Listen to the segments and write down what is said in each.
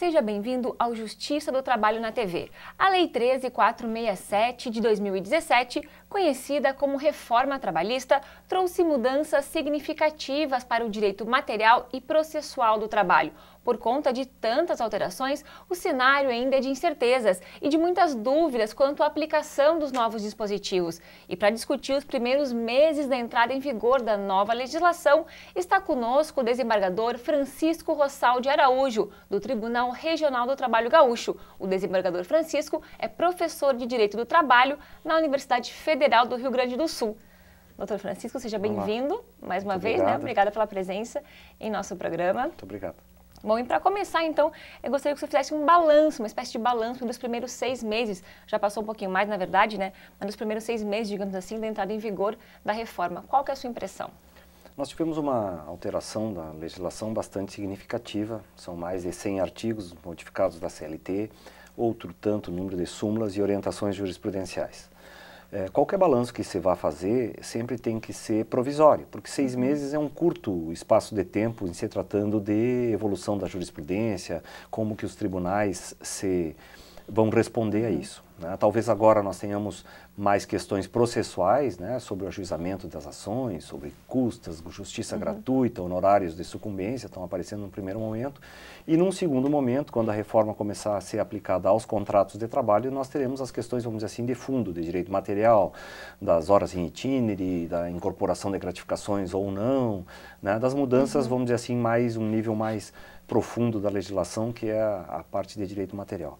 Seja bem-vindo ao Justiça do Trabalho na TV. A Lei 13467 de 2017, conhecida como Reforma Trabalhista, trouxe mudanças significativas para o direito material e processual do trabalho, por conta de tantas alterações, o cenário ainda é de incertezas e de muitas dúvidas quanto à aplicação dos novos dispositivos. E para discutir os primeiros meses da entrada em vigor da nova legislação, está conosco o desembargador Francisco Rossal de Araújo, do Tribunal Regional do Trabalho Gaúcho. O desembargador Francisco é professor de Direito do Trabalho na Universidade Federal do Rio Grande do Sul. Doutor Francisco, seja bem-vindo mais uma Muito vez, né? obrigado. Obrigada pela presença em nosso programa. Muito obrigado. Bom, e para começar, então, eu gostaria que você fizesse um balanço, uma espécie de balanço dos primeiros seis meses. Já passou um pouquinho mais, na verdade, né? Mas dos primeiros seis meses, digamos assim, da entrada em vigor da reforma. Qual que é a sua impressão? Nós tivemos uma alteração da legislação bastante significativa. São mais de 100 artigos modificados da CLT, outro tanto número de súmulas e orientações jurisprudenciais. É, qualquer balanço que você vá fazer sempre tem que ser provisório, porque seis meses é um curto espaço de tempo em se tratando de evolução da jurisprudência, como que os tribunais se vão responder a isso. Né? Talvez agora nós tenhamos mais questões processuais, né, sobre o ajuizamento das ações, sobre custas, justiça gratuita, honorários de sucumbência, estão aparecendo no primeiro momento. E num segundo momento, quando a reforma começar a ser aplicada aos contratos de trabalho, nós teremos as questões, vamos dizer assim, de fundo, de direito material, das horas em itinere, da incorporação de gratificações ou não, né, das mudanças, vamos dizer assim, mais um nível mais profundo da legislação, que é a, a parte de direito material.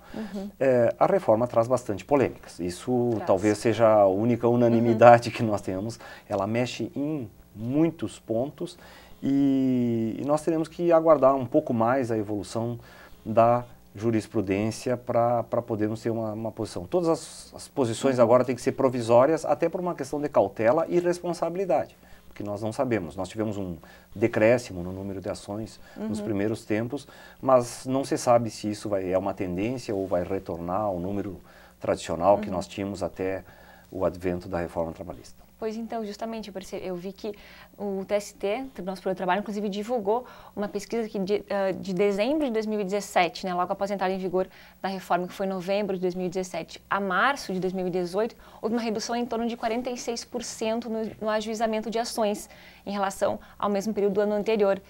É, a reforma traz bastante polêmicas. Isso Traz. talvez seja a única unanimidade que nós temos. Ela mexe em muitos pontos e, e nós teremos que aguardar um pouco mais a evolução da jurisprudência para podermos ter uma, uma posição. Todas as, as posições agora têm que ser provisórias, até por uma questão de cautela e responsabilidade, porque nós não sabemos. Nós tivemos um decréscimo no número de ações nos primeiros tempos, mas não se sabe se isso vai, é uma tendência ou vai retornar ao número tradicional que nós tínhamos até o advento da reforma trabalhista. Pois então, justamente, eu, vi que o TST, Tribunal Superior do Trabalho, inclusive divulgou uma pesquisa que de, de dezembro de 2017, né, logo após a entrada em vigor da reforma, que foi em novembro de 2017, a março de 2018, houve uma redução em torno de 46% no, no ajuizamento de ações em relação ao mesmo período do ano anterior.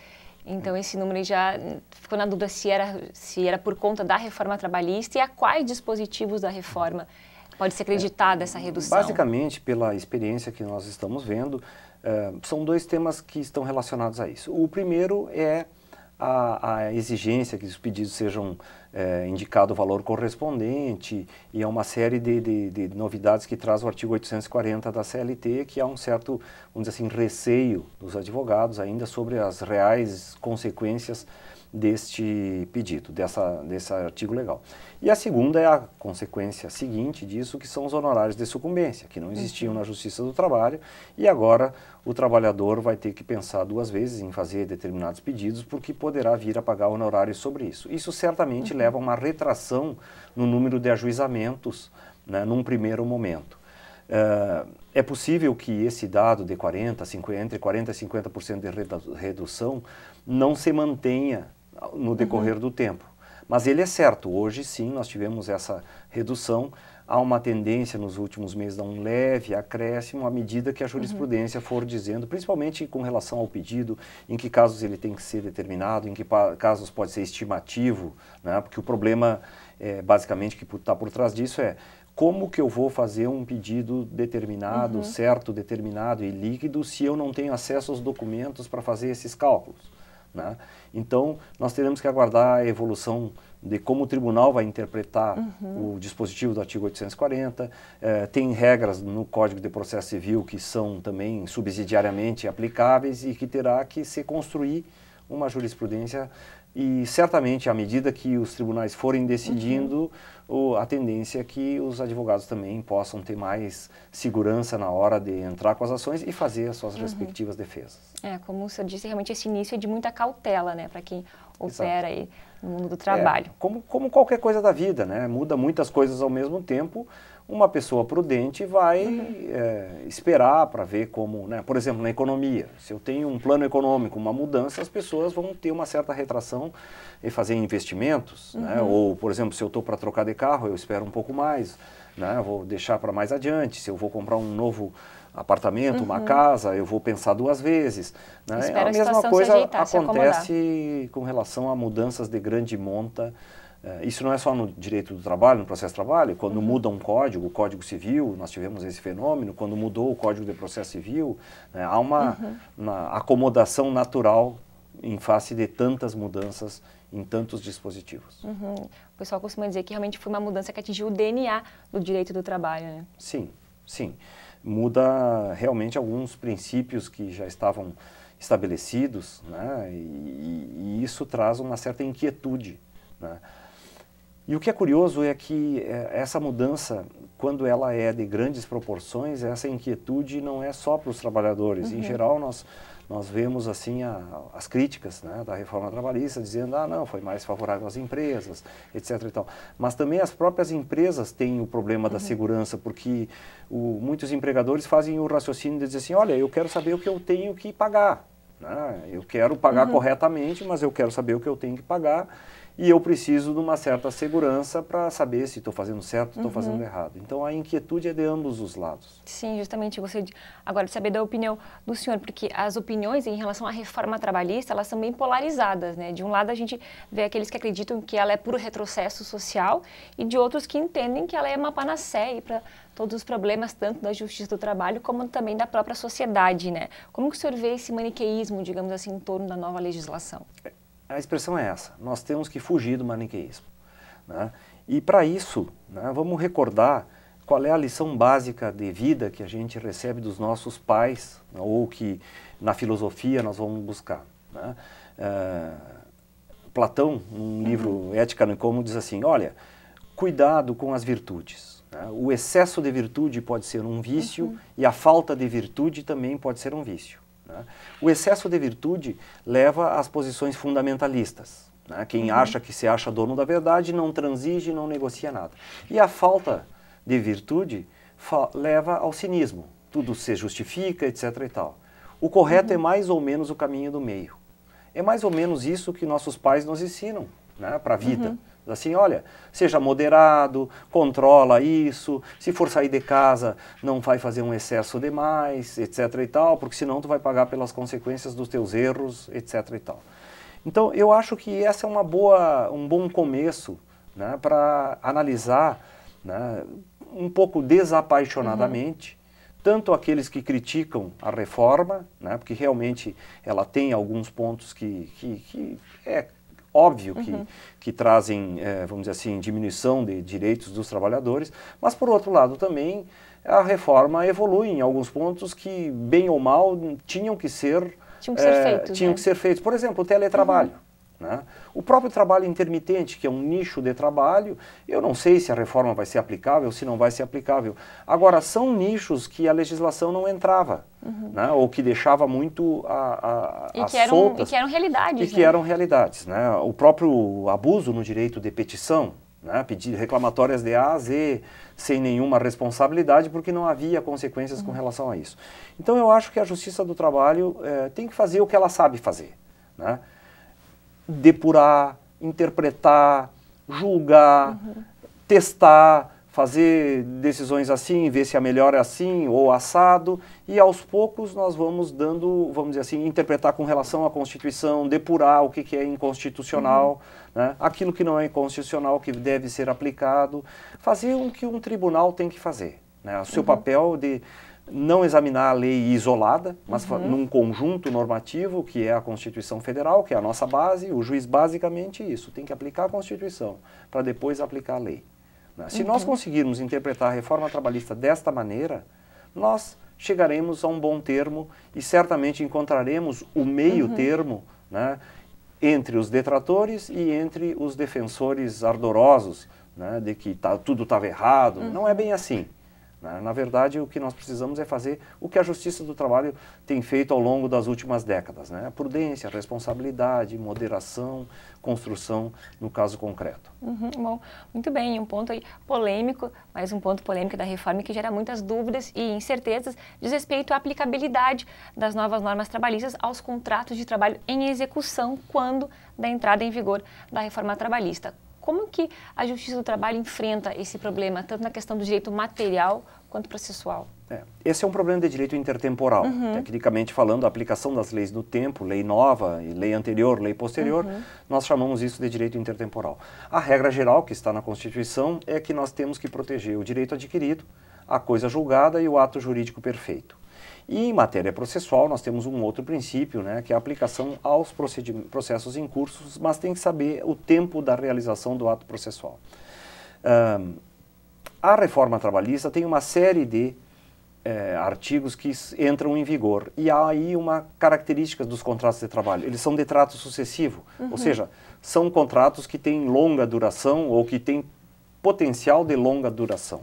Então, esse número já ficou na dúvida se era, se era por conta da reforma trabalhista e a quais dispositivos da reforma pode ser acreditada essa redução. Basicamente, pela experiência que nós estamos vendo, eh, são dois temas que estão relacionados a isso. O primeiro é a, a exigência que os pedidos sejam eh, indicado o valor correspondente e é uma série de, de- de novidades que traz o artigo 840 da CLT, que há um certo, vamos dizer assim, receio dos advogados ainda sobre as reais consequências deste pedido, dessa, desse artigo legal. E a segunda é a consequência seguinte disso, que são os honorários de sucumbência, que não existiam na Justiça do Trabalho, e agora o trabalhador vai ter que pensar duas vezes em fazer determinados pedidos, porque poderá vir a pagar honorários sobre isso. Isso certamente leva a uma retração no número de ajuizamentos, né, num primeiro momento. Eh, é possível que esse dado de 40, 50, entre 40% e 50% de redu- redução não se mantenha no decorrer do tempo. Mas ele é certo, hoje sim nós tivemos essa redução. Há uma tendência nos últimos meses a um leve acréscimo à medida que a jurisprudência for dizendo, principalmente com relação ao pedido, em que casos ele tem que ser determinado, em que casos pode ser estimativo, né? porque o problema, é, basicamente, que está por trás disso é como que eu vou fazer um pedido determinado, certo, determinado e líquido se eu não tenho acesso aos documentos para fazer esses cálculos? Né? Então, nós teremos que aguardar a evolução de como o tribunal vai interpretar o dispositivo do artigo 840. Eh, tem regras no Código de Processo Civil que são também subsidiariamente aplicáveis e que terá que se construir uma jurisprudência e certamente à medida que os tribunais forem decidindo, o- a tendência é que os advogados também possam ter mais segurança na hora de entrar com as ações e fazer as suas respectivas defesas. É, como o senhor disse, realmente esse início é de muita cautela, né, para quem opera aí no mundo do trabalho. É, como, como qualquer coisa da vida, né? Muda muitas coisas ao mesmo tempo. Uma pessoa prudente vai uhum. é, esperar para ver como, né? por exemplo, na economia, se eu tenho um plano econômico, uma mudança, as pessoas vão ter uma certa retração em fazer investimentos, né? uhum. né? ou, por exemplo, se eu estou para trocar de carro, eu espero um pouco mais, né? vou deixar para mais adiante, se eu vou comprar um novo apartamento, uhum. uma casa, eu vou pensar duas vezes. Né? a mesma coisa ajeitar, acontece com relação a mudanças de grande monta, isso não é só no direito do trabalho, no processo de trabalho, quando uhum. muda um código, o Código Civil, nós tivemos esse fenômeno, quando mudou o Código de Processo Civil, né, há uma, uhum. uma, acomodação natural em face de tantas mudanças em tantos dispositivos. Uhum. O pessoal costuma dizer que realmente foi uma mudança que atingiu o DNA do direito do trabalho, né? Sim, sim. Muda realmente alguns princípios que já estavam estabelecidos, né, e, e isso traz uma certa inquietude, né? E o que é curioso é que é, essa mudança, quando ela é de grandes proporções, essa inquietude não é só para os trabalhadores. Uhum. Em geral, nós, nós vemos assim a, as críticas né, da reforma trabalhista, dizendo, ah, não, foi mais favorável às empresas, etc. E tal. Mas também as próprias empresas têm o problema uhum. da segurança, porque o, muitos empregadores fazem o raciocínio de dizer assim, olha, eu quero saber o que eu tenho que pagar. Né? Eu quero pagar uhum. corretamente, mas eu quero saber o que eu tenho que pagar e eu preciso de uma certa segurança para saber se estou fazendo certo, estou uhum. fazendo errado. Então a inquietude é de ambos os lados. Sim, justamente de, agora de saber da opinião do senhor, porque as opiniões em relação à reforma trabalhista, elas são bem polarizadas, né? De um lado a gente vê aqueles que acreditam que ela é puro retrocesso social e de outros que entendem que ela é uma panaceia para todos os problemas, tanto da justiça do trabalho como também da própria sociedade, né? Como que o senhor vê esse maniqueísmo, digamos assim, em torno da nova legislação? É a expressão é essa: nós temos que fugir do maniqueísmo. Né? E para isso, né, vamos recordar qual é a lição básica de vida que a gente recebe dos nossos pais, né, ou que na filosofia nós vamos buscar. Né? É, Platão, num livro uhum. Ética no Incômodo, diz assim: olha, cuidado com as virtudes. Né? O excesso de virtude pode ser um vício uhum. e a falta de virtude também pode ser um vício. Né? O excesso de virtude leva às posições fundamentalistas. Né? Quem uhum. acha que se acha dono da verdade não transige, não negocia nada. E a falta de virtude leva ao cinismo. Tudo se justifica, etc. e tal. O correto é uhum. é mais ou menos o caminho do meio. É mais ou menos isso que nossos pais nos ensinam né, para a vida. Uhum. Assim, olha, seja moderado, controla isso, se for sair de casa, não vai fazer um excesso demais, etc e tal, porque senão tu vai pagar pelas consequências dos teus erros, etc e tal. Então, eu acho que essa é uma boa, um bom começo né, para analisar né, um pouco desapaixonadamente uhum. tanto aqueles que criticam a reforma, né, porque realmente ela tem alguns pontos que, que, que é óbvio que, uhum. que trazem, é, vamos dizer assim, diminuição de direitos dos trabalhadores, mas por outro lado também a reforma evolui em alguns pontos que, bem ou mal, tinham que ser, tinham que ser, é, feitos, tinham né? que ser feitos. Por exemplo, o teletrabalho. Uhum. Né? O próprio trabalho intermitente, que é um nicho de trabalho, eu não sei se a reforma vai ser aplicável, se não vai ser aplicável. Agora, são nichos que a legislação não entrava, uhum. né? ou que deixava muito a, a, e, que eram, soltas, e que eram realidades. E né? que eram realidades. Né? O próprio abuso no direito de petição, né? pedir reclamatórias de A a Z, sem nenhuma responsabilidade, porque não havia consequências uhum. com relação a isso. Então, eu acho que a Justiça do Trabalho é, tem que fazer o que ela sabe fazer. Né? Depurar, interpretar, julgar, uhum. testar, fazer decisões assim, ver se a melhor é assim ou assado, e aos poucos nós vamos dando, vamos dizer assim, interpretar com relação à Constituição, depurar o que, que é inconstitucional, uhum. né? aquilo que não é inconstitucional, que deve ser aplicado, fazer o que um tribunal tem que fazer. Né? O seu uhum. papel de não examinar a lei isolada, mas uhum. num conjunto normativo que é a Constituição Federal, que é a nossa base, o juiz basicamente isso, tem que aplicar a Constituição para depois aplicar a lei. Né? Se uhum. nós conseguirmos interpretar a reforma trabalhista desta maneira, nós chegaremos a um bom termo e certamente encontraremos o meio uhum. termo né, entre os detratores e entre os defensores ardorosos né, de que tá, tudo estava errado. Não é bem assim. Né? Na verdade, o que nós precisamos é fazer o que a Justiça do Trabalho tem feito ao longo das últimas décadas. Né? Prudência, responsabilidade, moderação, construção, no caso concreto. Uhum, bom, muito bem, um ponto polêmico, mais um ponto polêmico da reforma que gera muitas dúvidas e incertezas diz respeito à aplicabilidade das novas normas trabalhistas aos contratos de trabalho em execução quando da entrada em vigor da reforma trabalhista. Como que a Justiça do Trabalho enfrenta esse problema, tanto na questão do direito material quanto processual? É, esse é um problema de direito intertemporal. Uhum. Tecnicamente falando, a aplicação das leis do tempo, lei nova, lei anterior, lei posterior, uhum. nós chamamos isso de direito intertemporal. A regra geral que está na Constituição é que nós temos que proteger o direito adquirido, a coisa julgada e o ato jurídico perfeito. E em matéria processual, nós temos um outro princípio, né, que é a aplicação aos processos em curso, mas tem que saber o tempo da realização do ato processual. Um, a reforma trabalhista tem uma série de é, artigos que entram em vigor. E há aí uma característica dos contratos de trabalho. Eles são de trato sucessivo, uhum. ou seja, são contratos que têm longa duração ou que têm potencial de longa duração.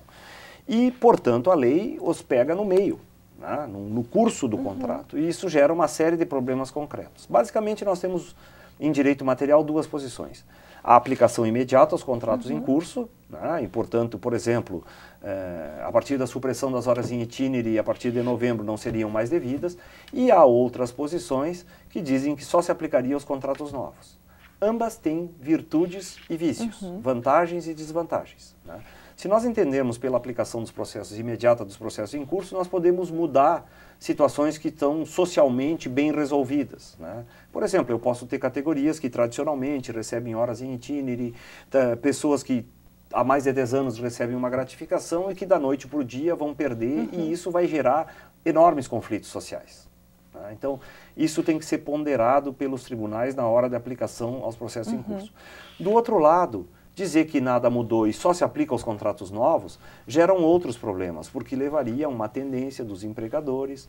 E, portanto, a lei os pega no meio né, no, curso do uhum. contrato. E isso gera uma série de problemas concretos. Basicamente, nós temos em direito material duas posições. A aplicação imediata aos contratos uhum. em curso, né, e, portanto, por exemplo, é, a partir da supressão das horas em itinere a partir de novembro não seriam mais devidas, e há outras posições que dizem que só se aplicaria aos contratos novos. Ambas têm virtudes e vícios, uhum. vantagens e desvantagens. Né? Se nós entendermos pela aplicação dos processos imediata dos processos em curso, nós podemos mudar situações que estão socialmente bem resolvidas. Né? Por exemplo, eu posso ter categorias que tradicionalmente recebem horas em itinere, tá, pessoas que há mais de 10 anos recebem uma gratificação e que da noite para o dia vão perder uhum. e isso vai gerar enormes conflitos sociais. Tá? Então, isso tem que ser ponderado pelos tribunais na hora da aplicação aos processos uhum. em curso. Do outro lado, Dizer que nada mudou e só se aplica aos contratos novos geram outros problemas, porque levaria a uma tendência dos empregadores,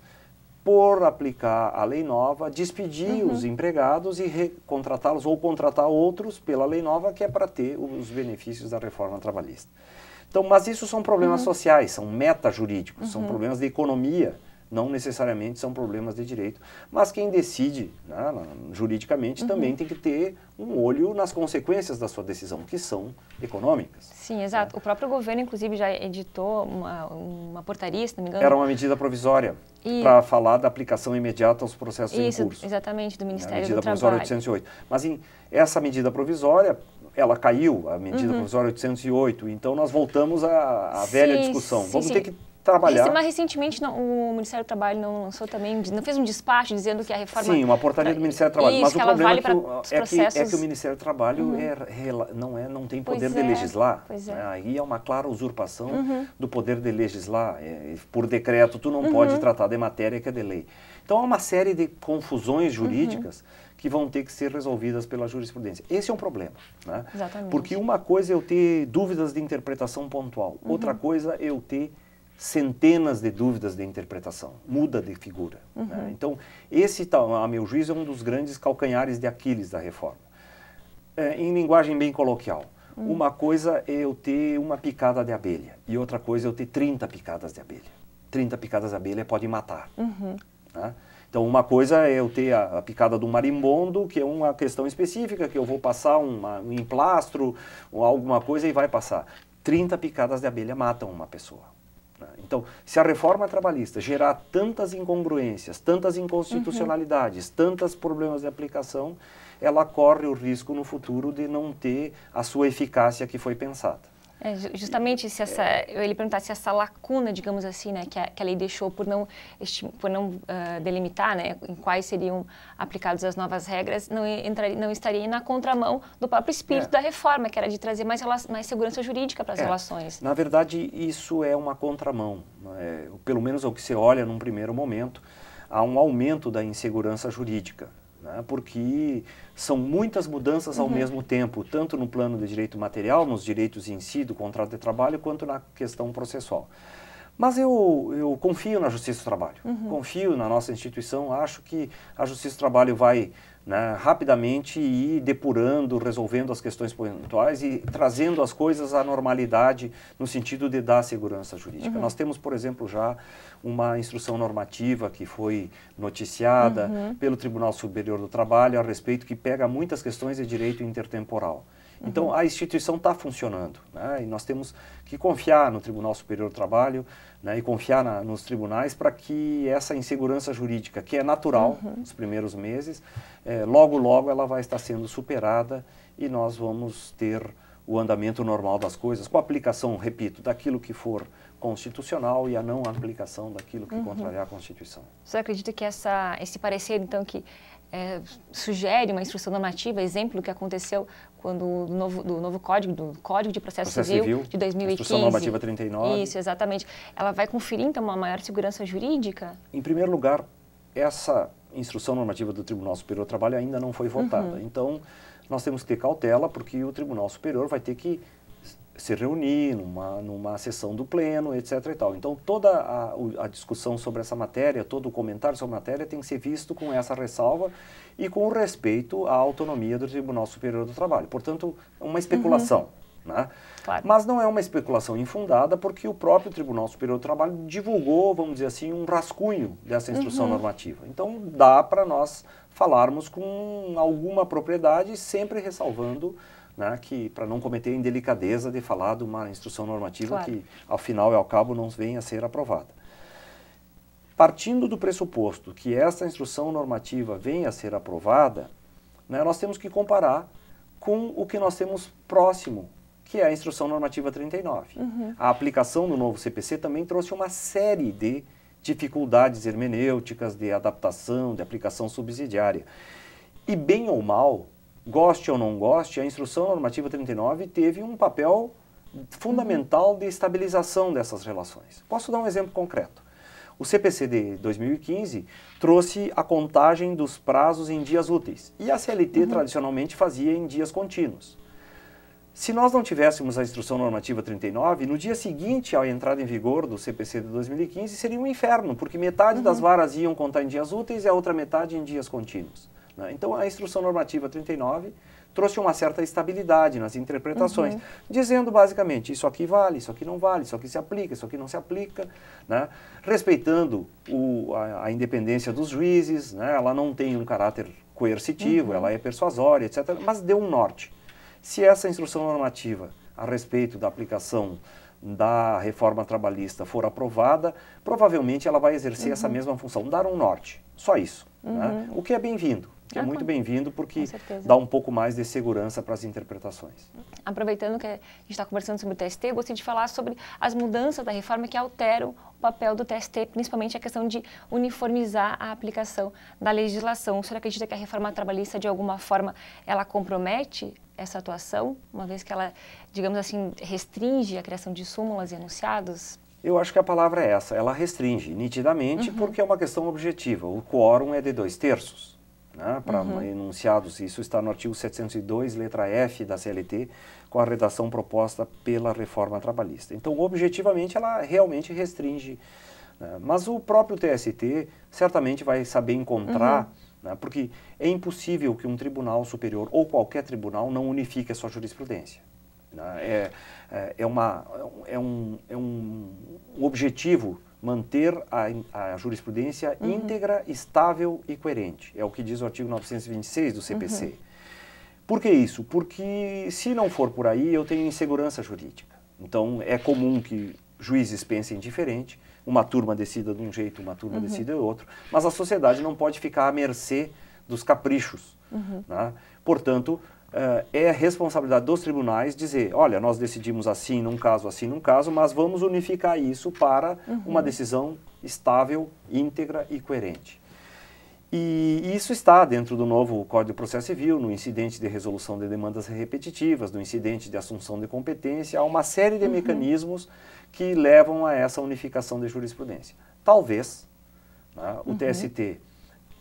por aplicar a lei nova, despedir uhum. os empregados e recontratá-los ou contratar outros pela lei nova, que é para ter os benefícios da reforma trabalhista. Então, mas isso são problemas uhum. sociais, são meta-jurídicos, uhum. são problemas de economia não necessariamente são problemas de direito. Mas quem decide né, juridicamente uhum. também tem que ter um olho nas consequências da sua decisão, que são econômicas. Sim, exato. Né? O próprio governo, inclusive, já editou uma, uma portaria, se não me engano. Era uma medida provisória e... para falar da aplicação imediata aos processos Isso, em curso. exatamente, do Ministério do Trabalho. A medida provisória 808. Mas em, essa medida provisória ela caiu, a medida uhum. provisória 808, então nós voltamos à, à velha discussão. Sim, Vamos sim. ter que trabalhar. Mas recentemente não, o Ministério do Trabalho não lançou também, não fez um despacho dizendo que a reforma... Sim, uma portaria do Ministério do Trabalho. Isso, mas o problema vale é, que o, é, que, é, que, o Ministério do Trabalho uhum. é, não, é, não tem poder de é, legislar. Pois é. Né? Aí é uma clara usurpação uhum. do poder de legislar. É, por decreto, tu não uhum. pode tratar de matéria que é de lei. Então há uma série de confusões jurídicas uhum. que vão ter que ser resolvidas pela jurisprudência. Esse é um problema. Né? Exatamente. Porque uma coisa é eu ter dúvidas de interpretação pontual, outra uhum. coisa é eu ter centenas de dúvidas de interpretação, muda de figura. Né? Uhum. Né? Então, esse, a meu juízo, é um dos grandes calcanhares de Aquiles da reforma. É, em linguagem bem coloquial, uhum. uma coisa é eu ter uma picada de abelha e outra coisa é eu ter 30 picadas de abelha. 30 picadas de abelha pode matar. Uhum. Né? Então, uma coisa é eu ter a, a, picada do marimbondo, que é uma questão específica, que eu vou passar uma, um emplastro ou alguma coisa e vai passar. 30 picadas de abelha matam uma pessoa. Então, se a reforma trabalhista gerar tantas incongruências, tantas inconstitucionalidades, uhum. tantos problemas de aplicação, ela corre o risco no futuro de não ter a sua eficácia que foi pensada. É, justamente se essa, eu ia perguntar se essa lacuna, digamos assim, né, que a, que a lei deixou por não, por não uh, delimitar, né, em quais seriam aplicadas as novas regras, não, entraria, não estaria na contramão do próprio espírito é. da reforma, que era de trazer mais, mais segurança jurídica para as é. relações. Na verdade, isso é uma contramão. É, pelo menos o que se olha num primeiro momento, há um aumento da insegurança jurídica né? porque são muitas mudanças ao uhum. mesmo tempo, tanto no plano de direito material, nos direitos em si do contrato de trabalho, quanto na questão processual. Mas eu, eu confio na Justiça do Trabalho, uhum. confio na nossa instituição, acho que a Justiça do Trabalho vai né, rapidamente ir depurando, resolvendo as questões pontuais e trazendo as coisas à normalidade no sentido de dar segurança jurídica. Uhum. Nós temos, por exemplo, já uma instrução normativa que foi noticiada uhum. pelo Tribunal Superior do Trabalho a respeito que pega muitas questões de direito intertemporal. Então, uhum. a instituição está funcionando né? e nós temos que confiar no Tribunal Superior do Trabalho né? e confiar na, nos tribunais para que essa insegurança jurídica, que é natural uhum. nos primeiros meses, é, logo, logo ela vai estar sendo superada e nós vamos ter o andamento normal das coisas, com a aplicação, repito, daquilo que for constitucional e a não aplicação daquilo que uhum. contrariar a Constituição. Você acredita que essa, esse parecer, então, que é, sugere uma instrução normativa, exemplo que aconteceu quando do novo, do novo código, do Código de Processo, Processo Civil, Civil, de 2015. Instrução normativa 39. Isso, exatamente. Ela vai conferir, então, uma maior segurança jurídica? Em primeiro lugar, essa instrução normativa do Tribunal Superior do Trabalho ainda não foi votada. Uhum. Então, nós temos que ter cautela, porque o Tribunal Superior vai ter que se reunir numa, numa sessão do pleno, etc. E tal. Então, toda a, a, discussão sobre essa matéria, todo o comentário sobre a matéria tem que ser visto com essa ressalva e com respeito à autonomia do Tribunal Superior do Trabalho. Portanto, é uma especulação. Uhum. Né? Claro. Mas não é uma especulação infundada, porque o próprio Tribunal Superior do Trabalho divulgou, vamos dizer assim, um rascunho dessa instrução uhum. normativa. Então, dá para nós falarmos com alguma propriedade, sempre ressalvando né, que para não cometer indelicadeza de falar de uma instrução normativa claro. que, ao final e ao cabo, não venha a ser aprovada. Partindo do pressuposto que essa instrução normativa venha a ser aprovada, né, nós temos que comparar com o que nós temos próximo, que é a instrução normativa 39. Uhum. A aplicação do novo CPC também trouxe uma série de dificuldades hermenêuticas, de adaptação, de aplicação subsidiária. E bem ou mal, goste ou não goste, a Instrução Normativa 39 teve um papel fundamental de estabilização dessas relações. Posso dar um exemplo concreto. O CPC de 2015 trouxe a contagem dos prazos em dias úteis e a CLT uhum. tradicionalmente fazia em dias contínuos. Se nós não tivéssemos a Instrução Normativa 39, no dia seguinte à entrada em vigor do CPC de 2015 seria um inferno, porque metade uhum. das varas iam contar em dias úteis e a outra metade em dias contínuos. Né? Então, a Instrução Normativa 39 trouxe uma certa estabilidade nas interpretações, uhum. dizendo basicamente isso aqui vale, isso aqui não vale, isso aqui se aplica, isso aqui não se aplica, né? respeitando o, a, a, independência dos juízes, né? ela não tem um caráter coercitivo, uhum. ela é persuasória, etc., mas deu um norte. Se essa instrução normativa a respeito da aplicação da reforma trabalhista for aprovada, provavelmente ela vai exercer uhum. essa mesma função, dar um norte, só isso, né? uhum. né? o que é bem-vindo que é muito bem-vindo porque dá um pouco mais de segurança para as interpretações. Aproveitando que a gente está conversando sobre o TST, eu gostaria de falar sobre as mudanças da reforma que alteram o papel do TST, principalmente a questão de uniformizar a aplicação da legislação. O senhor acredita que a reforma trabalhista, de alguma forma, ela compromete essa atuação, uma vez que ela, digamos assim, restringe a criação de súmulas e enunciados? Eu acho que a palavra é essa, ela restringe nitidamente uhum. porque é uma questão objetiva. O quórum é de dois terços né, para uhum. enunciados. Isso está no artigo 702, letra F da CLT, com a redação proposta pela reforma trabalhista. Então, objetivamente, ela realmente restringe. Né, mas o próprio TST certamente vai saber encontrar, uhum. né, porque é impossível que um tribunal superior ou qualquer tribunal não unifique a sua jurisprudência. Né. É, é, é, uma, é, um, é um objetivo manter a, a jurisprudência uhum. íntegra, estável e coerente. É o que diz o artigo 926 do CPC. Uhum. Por que isso? Porque se não for por aí, eu tenho insegurança jurídica. Então, é comum que juízes pensem diferente, uma turma decida de um jeito, uma turma uhum. decida de outro, mas a sociedade não pode ficar à mercê dos caprichos. Uhum. Né? Portanto, Uh, é responsabilidade dos tribunais dizer, olha, nós decidimos assim num caso, assim num caso, mas vamos unificar isso para uhum. uma decisão estável, íntegra e coerente. E isso está dentro do novo Código de Processo Civil, no incidente de resolução de demandas repetitivas, no incidente de assunção de competência, há uma série de uhum. mecanismos que levam a essa unificação de jurisprudência. Talvez né, o uhum. TST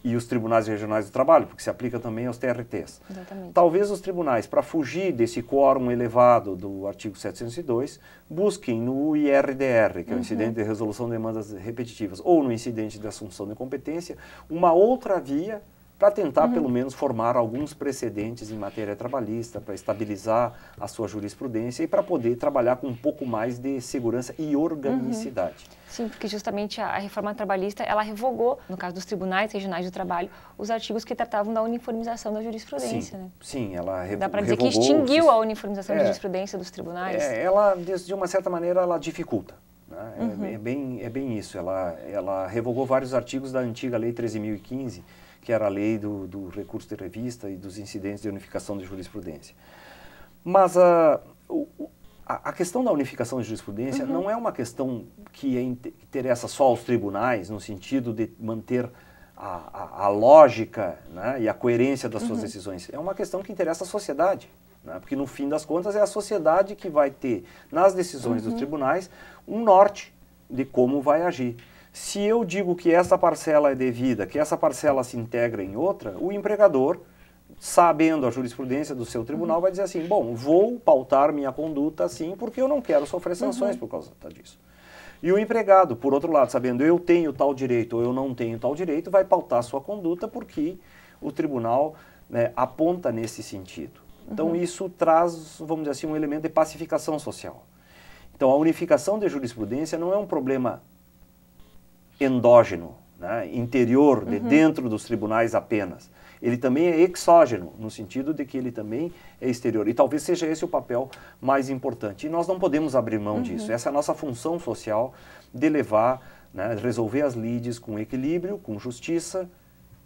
e os tribunais regionais do trabalho, porque se aplica também aos TRTs. Exatamente. Talvez os tribunais, para fugir desse quórum elevado do artigo 702, busquem no IRDR, que é o Incidente de Resolução de Demandas Repetitivas, ou no Incidente de Assunção de Competência, uma outra via para tentar, uhum. pelo menos, formar alguns precedentes em matéria trabalhista, para estabilizar a sua jurisprudência e para poder trabalhar com um pouco mais de segurança e organicidade. Uhum. Sim, porque justamente a, reforma trabalhista, ela revogou, no caso dos tribunais regionais do trabalho, os artigos que tratavam da uniformização da jurisprudência. Sim, né? sim ela re Dá para dizer que extinguiu a uniformização é, da jurisprudência dos tribunais? É, ela, de uma certa maneira, ela dificulta. Né? É, uhum. É, é, bem, é bem isso. Ela, ela revogou vários artigos da antiga Lei 13.015, que era a lei do, do recurso de revista e dos incidentes de unificação de jurisprudência. Mas a, a, a questão da unificação de jurisprudência uhum. não é uma questão que é interessa só aos tribunais, no sentido de manter a, a, a lógica né, e a coerência das suas uhum. decisões. É uma questão que interessa à sociedade. Né, porque, no fim das contas, é a sociedade que vai ter, nas decisões uhum. dos tribunais, um norte de como vai agir. Se eu digo que essa parcela é devida, que essa parcela se integra em outra, o empregador, sabendo a jurisprudência do seu tribunal, uhum. vai dizer assim: bom, vou pautar minha conduta assim porque eu não quero sofrer sanções uhum. por causa disso. E o empregado, por outro lado, sabendo eu tenho tal direito ou eu não tenho tal direito, vai pautar sua conduta porque o tribunal né, aponta nesse sentido. Então, uhum. isso traz, vamos dizer assim, um elemento de pacificação social. Então, a unificação de jurisprudência não é um problema endógeno, né, interior, de uhum. dentro dos tribunais apenas. Ele também é exógeno, no sentido de que ele também é exterior. E talvez seja esse o papel mais importante. E nós não podemos abrir mão uhum. disso. Essa é a nossa função social de levar, né, resolver as lides com equilíbrio, com justiça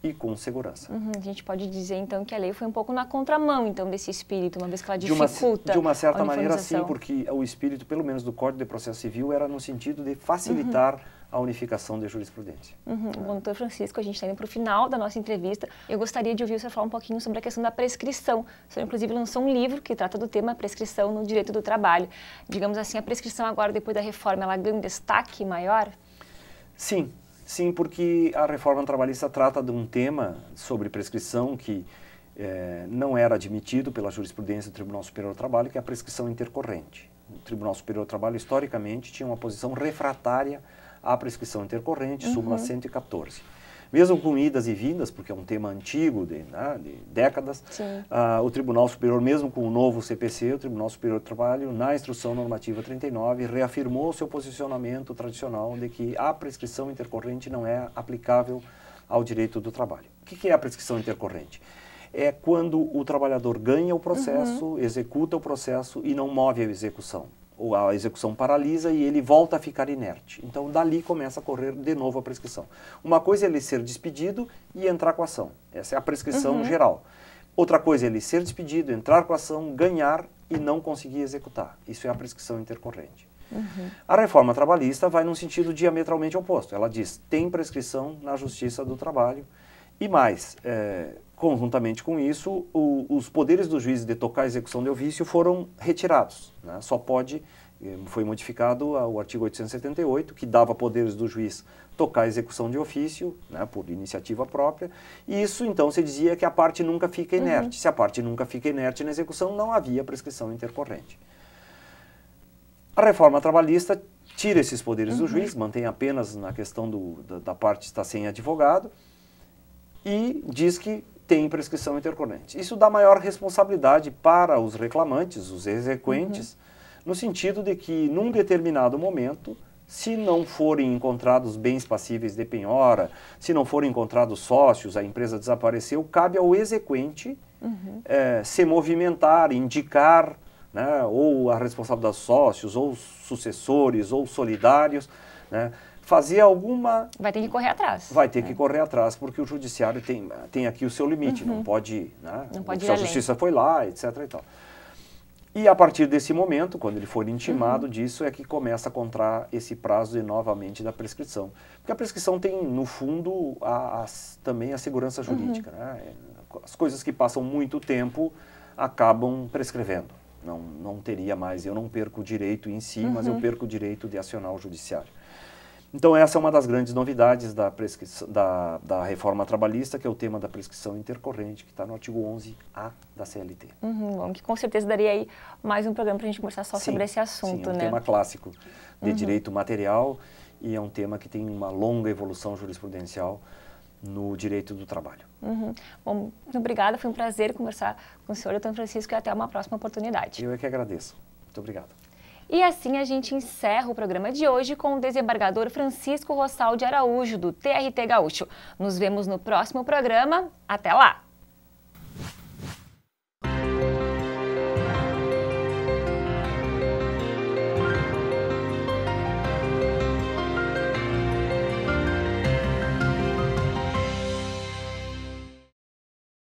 e com segurança. Uhum. A gente pode dizer então que a lei foi um pouco na contramão então desse espírito, uma vez que ela dificulta. De uma, de uma certa maneira, sim, porque o espírito, pelo menos do Código de Processo Civil, era no sentido de facilitar uhum a unificação da jurisprudência. Uhum. Bom, doutor Francisco, a gente está indo para o final da nossa entrevista. Eu gostaria de ouvir senhor falar um pouquinho sobre a questão da prescrição. O senhor, inclusive, lançou um livro que trata do tema prescrição no direito do trabalho. Digamos assim, a prescrição agora, depois da reforma, ela ganha um destaque maior? Sim, sim, porque a reforma trabalhista trata de um tema sobre prescrição que é, não era admitido pela jurisprudência do Tribunal Superior do Trabalho, que é a prescrição intercorrente. O Tribunal Superior do Trabalho, historicamente, tinha uma posição refratária a prescrição intercorrente, uhum. súmula 114. Mesmo com idas e vindas, porque é um tema antigo, de, né, de décadas, uh, o Tribunal Superior, mesmo com o novo CPC, o Tribunal Superior do Trabalho, na Instrução Normativa 39, reafirmou seu posicionamento tradicional de que a prescrição intercorrente não é aplicável ao direito do trabalho. O que é a prescrição intercorrente? É quando o trabalhador ganha o processo, uhum. executa o processo e não move a execução a execução paralisa e ele volta a ficar inerte. Então, dali começa a correr de novo a prescrição. Uma coisa é ele ser despedido e entrar com a ação. Essa é a prescrição uhum. geral. Outra coisa é ele ser despedido, entrar com a ação, ganhar e não conseguir executar. Isso é a prescrição intercorrente. Uhum. A reforma trabalhista vai num sentido diametralmente oposto. Ela diz tem prescrição na justiça do trabalho e mais, é, conjuntamente com isso, o, os poderes do juiz de tocar a execução de ofício foram retirados. Né? Só pode, eh, foi modificado o artigo 878, que dava poderes do juiz tocar a execução de ofício, né, por iniciativa própria, e isso então se dizia que a parte nunca fica inerte. Uhum. Se a parte nunca fica inerte na execução, não havia prescrição intercorrente. A reforma trabalhista tira esses poderes uhum. do juiz, mantém apenas na questão do, da, da parte estar sem advogado, e diz que tem prescrição intercorrente. Isso dá maior responsabilidade para os reclamantes, os exequentes, uhum. no sentido de que, num determinado momento, se não forem encontrados bens passíveis de penhora, se não forem encontrados sócios, a empresa desapareceu, cabe ao exequente uhum. é, se movimentar, indicar, né, ou a responsabilidade dos sócios, ou sucessores, ou solidários, né, fazer alguma... Vai ter que correr atrás. Vai ter que correr atrás, porque o judiciário tem, tem aqui o seu limite, uhum. não pode... Né? Não pode Se a justiça foi lá, etc. E, tal. e a partir desse momento, quando ele for intimado uhum. disso, é que começa a contar esse prazo de, novamente da prescrição. Porque a prescrição tem, no fundo, a, a, também a segurança jurídica. Uhum. Né? As coisas que passam muito tempo acabam prescrevendo. Não, não teria mais, eu não perco o direito em si, mas eu uhum. perco o direito de acionar o judiciário. Então essa é uma das grandes novidades da, da, da, reforma trabalhista, que é o tema da prescrição intercorrente, que está no artigo 11A da CLT. Uhum, bom, que com certeza daria aí mais um programa para a gente conversar só sim, sobre esse assunto, sim, é um né? tema clássico de uhum. direito material e é um tema que tem uma longa evolução jurisprudencial no direito do trabalho. Uhum. Bom, muito obrigada, foi um prazer conversar com o senhor, doutor Francisco, e até uma próxima oportunidade. Eu é que agradeço. Muito obrigado. E assim a gente encerra o programa de hoje com o desembargador Francisco Rossal de Araújo, do TRT Gaúcho. Nos vemos no próximo programa. Até lá!